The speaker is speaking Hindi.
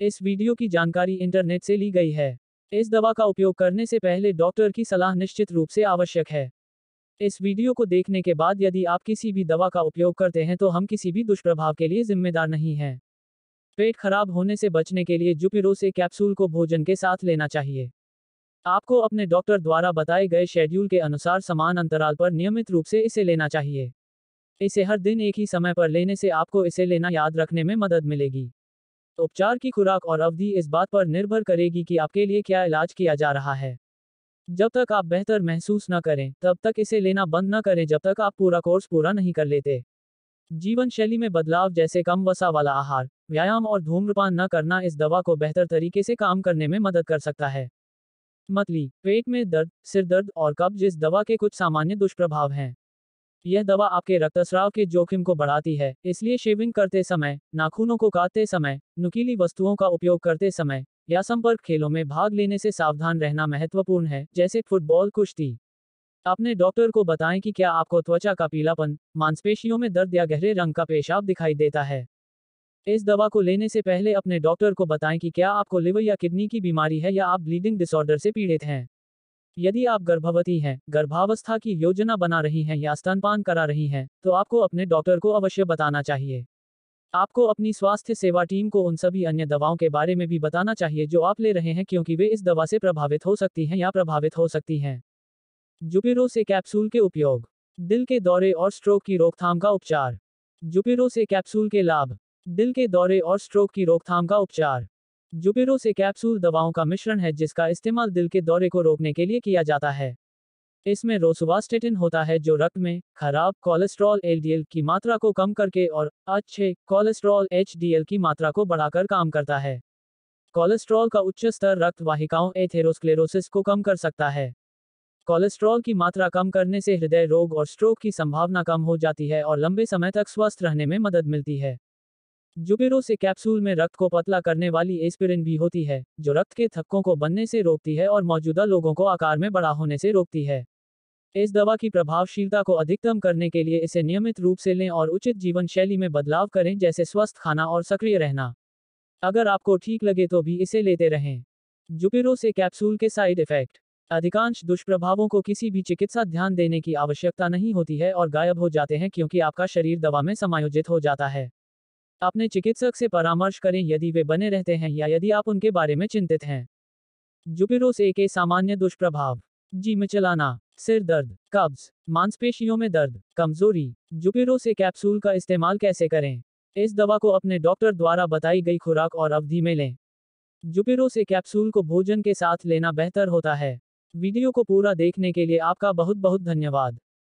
इस वीडियो की जानकारी इंटरनेट से ली गई है। इस दवा का उपयोग करने से पहले डॉक्टर की सलाह निश्चित रूप से आवश्यक है। इस वीडियो को देखने के बाद यदि आप किसी भी दवा का उपयोग करते हैं तो हम किसी भी दुष्प्रभाव के लिए जिम्मेदार नहीं हैं। पेट खराब होने से बचने के लिए जुपिरोसे कैप्सूल को भोजन के साथ लेना चाहिए। आपको अपने डॉक्टर द्वारा बताए गए शेड्यूल के अनुसार समान अंतराल पर नियमित रूप से इसे लेना चाहिए। इसे हर दिन एक ही समय पर लेने से आपको इसे लेना याद रखने में मदद मिलेगी। उपचार की खुराक और अवधि इस बात पर निर्भर करेगी कि आपके लिए क्या इलाज किया जा रहा है। जब तक आप बेहतर महसूस न करें, तब तक इसे लेना बंद न करें जब तक आप पूरा कोर्स पूरा नहीं कर लेते। जीवन शैली में बदलाव जैसे कम वसा वाला आहार, व्यायाम और धूम्रपान न करना इस दवा को बेहतर तरीके से काम करने में मदद कर सकता है। मतली पेट में दर्द, सिर दर्द और कब्ज इस दवा के कुछ सामान्य दुष्प्रभाव हैं। यह दवा आपके रक्तस्राव के जोखिम को बढ़ाती है, इसलिए शेविंग करते समय, नाखूनों को काटते समय, नुकीली वस्तुओं का उपयोग करते समय, या संपर्क खेलों में भाग लेने से सावधान रहना महत्वपूर्ण है, जैसे फुटबॉल कुश्ती। अपने डॉक्टर को बताएँ कि क्या आपको त्वचा का पीलापन, मांसपेशियों में दर्द या गहरे रंग का पेशाब दिखाई देता है। इस दवा को लेने से पहले अपने डॉक्टर को बताएँ कि क्या आपको लिवर या किडनी की बीमारी है या आप ब्लीडिंग डिसऑर्डर से पीड़ित हैं। यदि आप गर्भवती हैं, गर्भावस्था की योजना बना रही हैं या स्तनपान करा रही हैं तो आपको अपने डॉक्टर को अवश्य बताना चाहिए। आपको अपनी स्वास्थ्य सेवा टीम को उन सभी अन्य दवाओं के बारे में भी बताना चाहिए जो आप ले रहे हैं क्योंकि वे इस दवा से प्रभावित हो सकती हैं या प्रभावित हो सकती हैं। जुपिरो से कैप्सूल के उपयोग। दिल के दौरे और स्ट्रोक की रोकथाम का उपचार। जुपिरो से कैप्सूल के लाभ। दिल के दौरे और स्ट्रोक की रोकथाम का उपचार। जुपिरो से कैप्सूल दवाओं का मिश्रण है जिसका इस्तेमाल दिल के दौरे को रोकने के लिए किया जाता है। इसमें रोसुवास्टेटिन होता है जो रक्त में खराब कोलेस्ट्रॉल एलडीएल की मात्रा को कम करके और अच्छे कोलेस्ट्रॉल एचडीएल की मात्रा को बढ़ाकर काम करता है। कोलेस्ट्रॉल का उच्च स्तर रक्त वाहिकाओं एथेरोस्क्लेरोसिस को कम कर सकता है। कोलेस्ट्रॉल की मात्रा कम करने से हृदय रोग और स्ट्रोक की संभावना कम हो जाती है और लंबे समय तक स्वस्थ रहने में मदद मिलती है। जुबेरो से कैप्सूल में रक्त को पतला करने वाली एस्पिरिन भी होती है, जो रक्त के थक्कों को बनने से रोकती है और मौजूदा लोगों को आकार में बड़ा होने से रोकती है। इस दवा की प्रभावशीलता को अधिकतम करने के लिए इसे नियमित रूप से लें और उचित जीवन शैली में बदलाव करें, जैसे स्वस्थ खाना और सक्रिय रहना। अगर आपको ठीक लगे तो भी इसे लेते रहें। जुपिरो से कैप्सूल के साइड इफ़ेक्ट। अधिकांश दुष्प्रभावों को किसी भी चिकित्सा ध्यान देने की आवश्यकता नहीं होती है और गायब हो जाते हैं क्योंकि आपका शरीर दवा में समायोजित हो जाता है। अपने चिकित्सक से परामर्श करें यदि वे बने रहते हैं या यदि आप उनके बारे में चिंतित हैं। जुपिरोस एक सामान्य दुष्प्रभाव। जी में चलाना सिर दर्द। कब्ज। मांसपेशियों में दर्द। कमज़ोरी। जुपिरो से कैप्सूल का इस्तेमाल कैसे करें? इस दवा को अपने डॉक्टर द्वारा बताई गई खुराक और अवधि में लें। जुपिरो से कैप्सूल को भोजन के साथ लेना बेहतर होता है। वीडियो को पूरा देखने के लिए आपका बहुत बहुत धन्यवाद।